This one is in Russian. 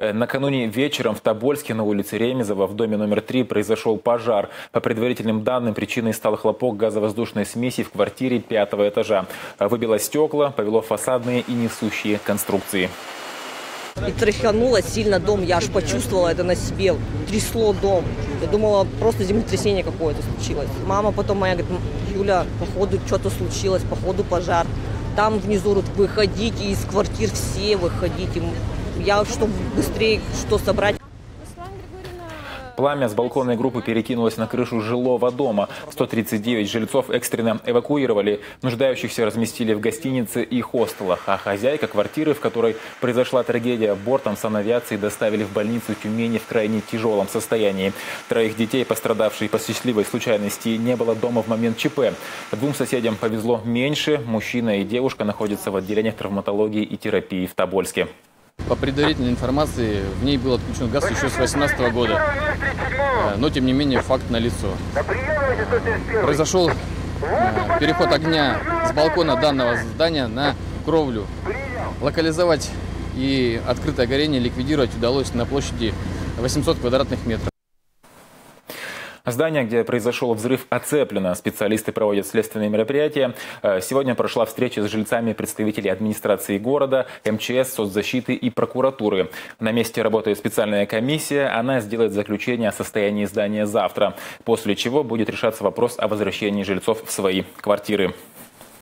Э, накануне вечером в Тобольске на улице Ремезова в доме номер три произошел пожар. По предварительным данным, причиной стал хлопок газовоздушной смеси в квартире пятого этажа. Выбило стекла, повело фасадные и несущие конструкции. И тряхануло сильно дом, я аж почувствовала это на себе, трясло дом. Я думала, просто землетрясение какое-то случилось. Мама потом моя говорит, Юля, походу что-то случилось, походу пожар. Там внизу говорит, выходите из квартир, все выходите. Я, чтобы быстрее что собрать. Пламя с балконной группы перекинулось на крышу жилого дома. 139 жильцов экстренно эвакуировали. Нуждающихся разместили в гостинице и хостелах. А хозяйка квартиры, в которой произошла трагедия, бортом санавиации доставили в больницу Тюмени в крайне тяжелом состоянии. Троих детей, пострадавших по счастливой случайности, не было дома в момент ЧП. Двум соседям повезло меньше. Мужчина и девушка находятся в отделениях травматологии и терапии в Тобольске. По предварительной информации, в ней был отключен газ еще с 2018 года. Э, но, тем не менее, факт налицо. Произошел э, переход огня с балкона данного здания на кровлю. Локализовать и открытое горение ликвидировать удалось на площади 800 квадратных метров. Здание, где произошел взрыв, оцеплено. Специалисты проводят следственные мероприятия. Э, сегодня прошла встреча с жильцами представителей администрации города, МЧС, соцзащиты и прокуратуры. На месте работает специальная комиссия. Она сделает заключение о состоянии здания завтра, после чего будет решаться вопрос о возвращении жильцов в свои квартиры.